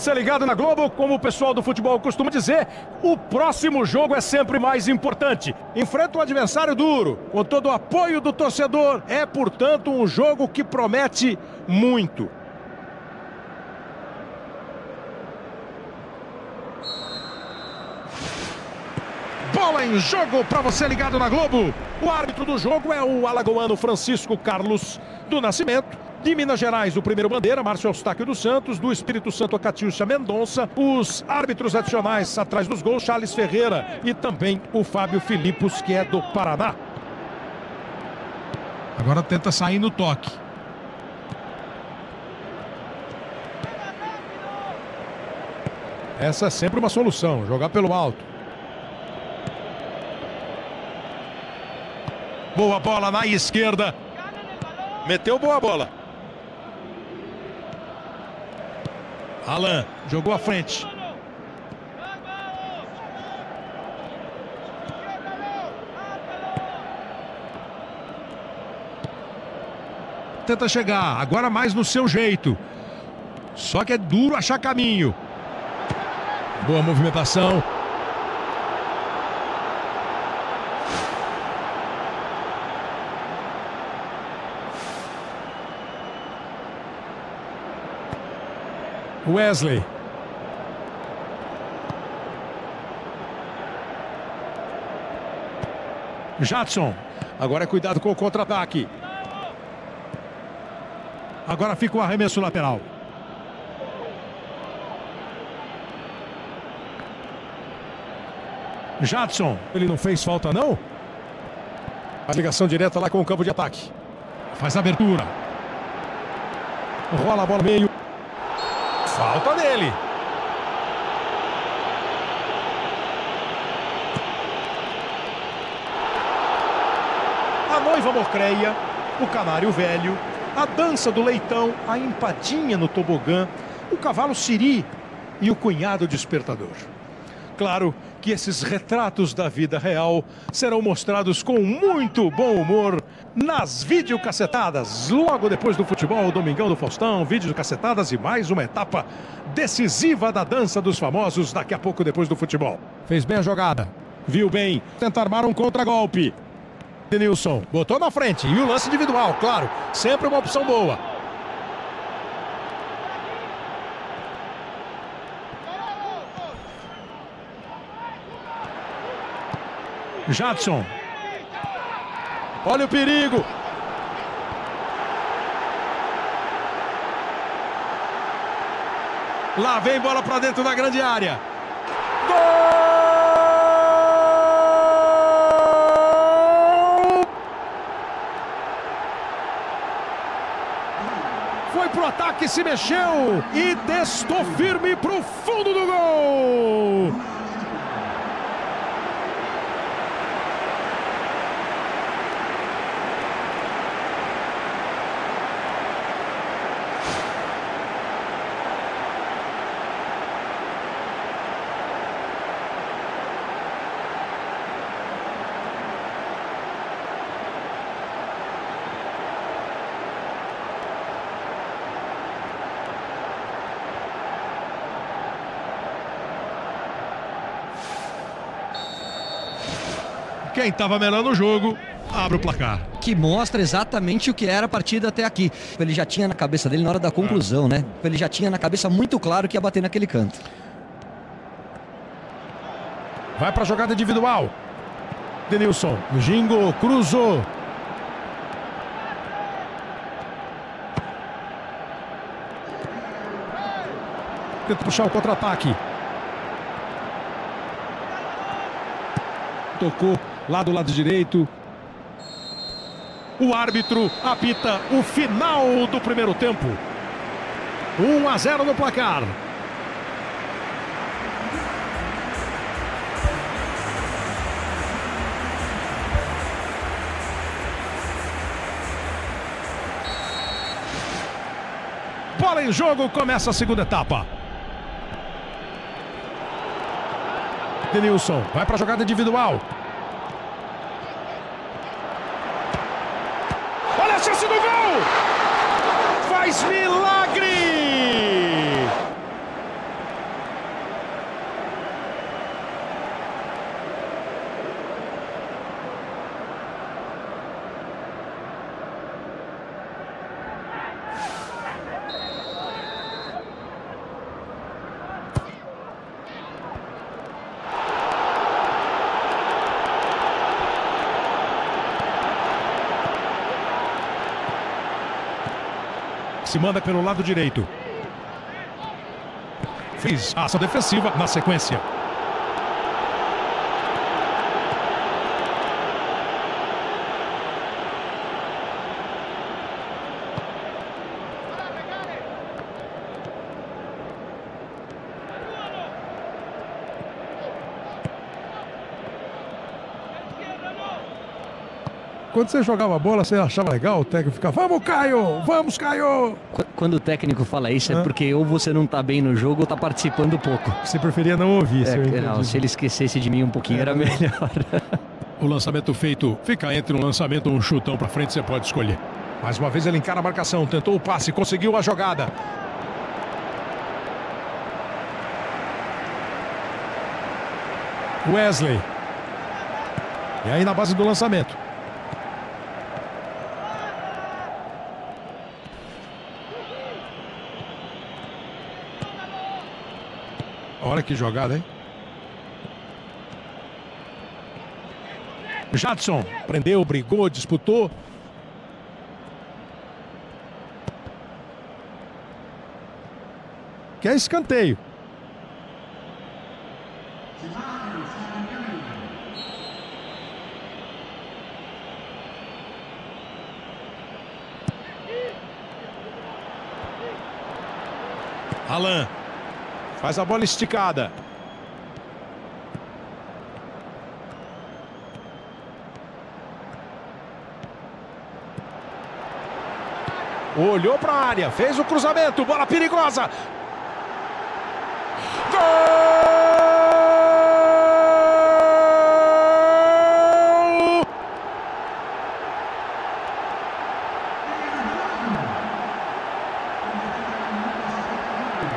Você ligado na Globo, como o pessoal do futebol costuma dizer, o próximo jogo é sempre mais importante. Enfrenta um adversário duro, com todo o apoio do torcedor. É, portanto, um jogo que promete muito. Bola em jogo para você ligado na Globo. O árbitro do jogo é o alagoano Francisco Carlos do Nascimento. De Minas Gerais, o primeiro bandeira, Márcio Eustáquio dos Santos. Do Espírito Santo, a Catiúcia Mendonça. Os árbitros adicionais atrás dos gols, Charles Ferreira e também o Fábio Filipos, que é do Paraná. Agora tenta sair no toque. Essa é sempre uma solução, jogar pelo alto. Boa bola na esquerda. Meteu boa bola. Alan jogou à frente. Tenta chegar, agora mais no seu jeito. Só que é duro achar caminho. Boa movimentação. Wesley. Jadson. Agora é cuidado com o contra-ataque. Agora fica o arremesso lateral. Jadson. Ele não fez falta, não? A ligação direta lá com o campo de ataque. Faz a abertura. Rola a bola meio. Falta nele. A noiva Mocreia, o canário velho, a dança do leitão, a empadinha no tobogã, o cavalo siri e o cunhado despertador. Claro que esses retratos da vida real serão mostrados com muito bom humor nas videocacetadas. Logo depois do futebol, Domingão do Faustão, videocacetadas e mais uma etapa decisiva da dança dos famosos daqui a pouco depois do futebol. Fez bem a jogada, viu bem, tenta armar um contragolpe. Denilson botou na frente e o lance individual, claro, sempre uma opção boa. Jadson. Olha o perigo. Lá vem bola para dentro da grande área. Gol! Foi pro ataque, se mexeu e testou firme pro fundo do gol. Quem estava melhor no jogo, abre o placar. Que mostra exatamente o que era a partida até aqui. Ele já tinha na cabeça dele na hora da conclusão, né? Ele já tinha na cabeça muito claro que ia bater naquele canto. Vai para a jogada individual. Denilson. Gingo cruzou. Tenta puxar o contra-ataque. Tocou lá do lado direito. O árbitro apita o final do primeiro tempo. 1 a 0 no placar. Bola em jogo, começa a segunda etapa. Denilson vai para a jogada individual. Olha a chance do gol! Faz milagre! Se manda pelo lado direito. Fez a ação defensiva na sequência. Quando você jogava bola, você achava legal, o técnico ficava, vamos, Caio! Vamos, Caio! Quando o técnico fala isso, é porque ou você não tá bem no jogo ou tá participando pouco. Você preferia não ouvir, se eu É, não, se ele esquecesse de mim um pouquinho, era melhor. O lançamento feito fica entre um lançamento ou um chutão pra frente, você pode escolher. Mais uma vez ele encara a marcação, tentou o passe, conseguiu a jogada. Wesley. E aí na base do lançamento. Olha que jogada, hein? Jadson prendeu, brigou, disputou. Que é escanteio. Alan faz a bola esticada. Olhou para a área, fez o cruzamento, bola perigosa. Gol!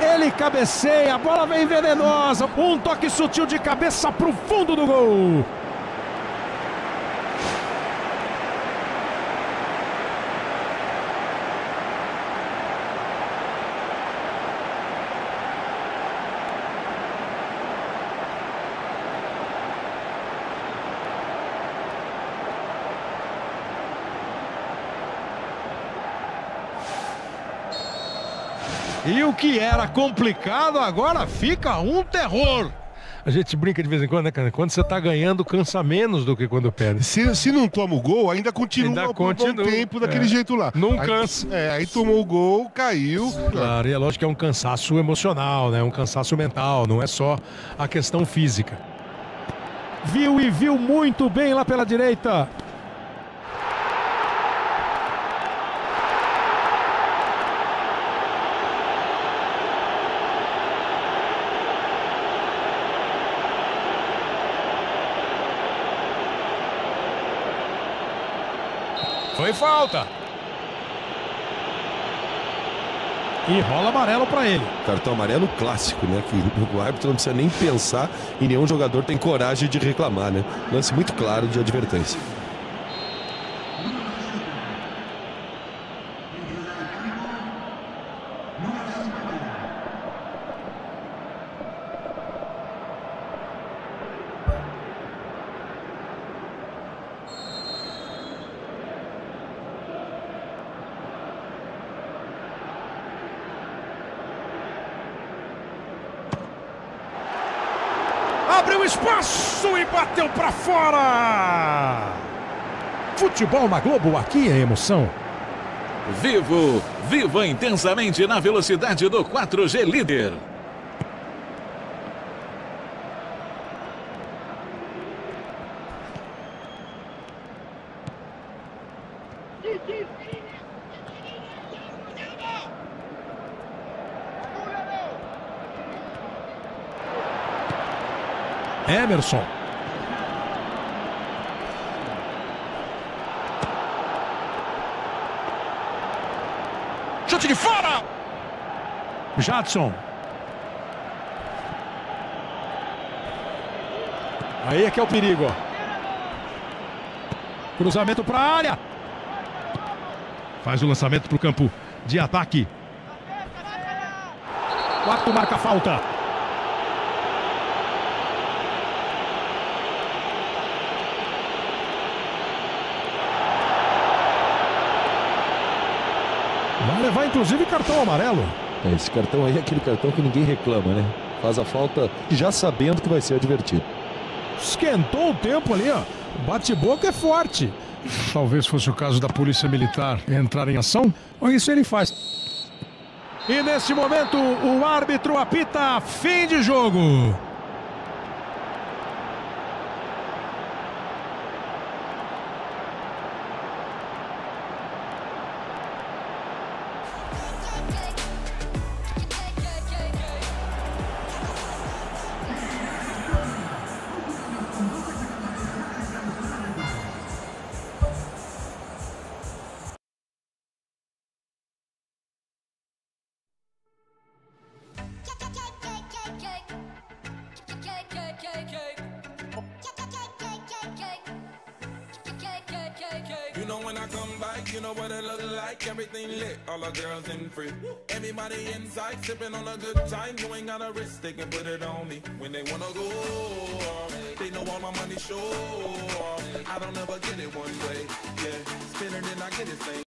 Ele cabeceia, a bola vem venenosa. Um toque sutil de cabeça para o fundo do gol. E o que era complicado agora fica um terror. A gente brinca de vez em quando, né, cara? Quando você tá ganhando, cansa menos do que quando perde. Se, se não toma o gol, ainda continua Ainda por um bom continua, tempo daquele é. jeito lá. Não Aí- cansa. É, aí tomou o gol, caiu. Claro, e é lógico que é um cansaço emocional, né? Um cansaço mental, não é só a questão física. Viu e viu muito bem lá pela direita. Foi falta. E rola amarelo para ele. Cartão amarelo clássico, né? Que o árbitro não precisa nem pensar e nenhum jogador tem coragem de reclamar, né? Lance muito claro de advertência. Espaço e bateu para fora. Futebol na Globo, aqui é emoção. Vivo, viva intensamente na velocidade do 4G líder. Emerson. Chute de fora. Jadson. Aí é que é o perigo. Cruzamento para a área. Faz o lançamento para o campo de ataque. Quarto marca a falta. Vai levar inclusive cartão amarelo. É, esse cartão aí é aquele cartão que ninguém reclama, né? Faz a falta já sabendo que vai ser advertido. Esquentou o tempo ali, ó. Bate-boca é forte. Talvez fosse o caso da Polícia Militar entrar em ação. Ou isso ele faz. E neste momento, o árbitro apita fim de jogo. You know when I come you know what it look like. Everything lit, all the girls in free. Everybody inside, sipping on a good time. You ain't got a risk, they can put it on me. When they wanna go, they know all my money show. I don't ever get it one way, yeah. Spinning and I get it same.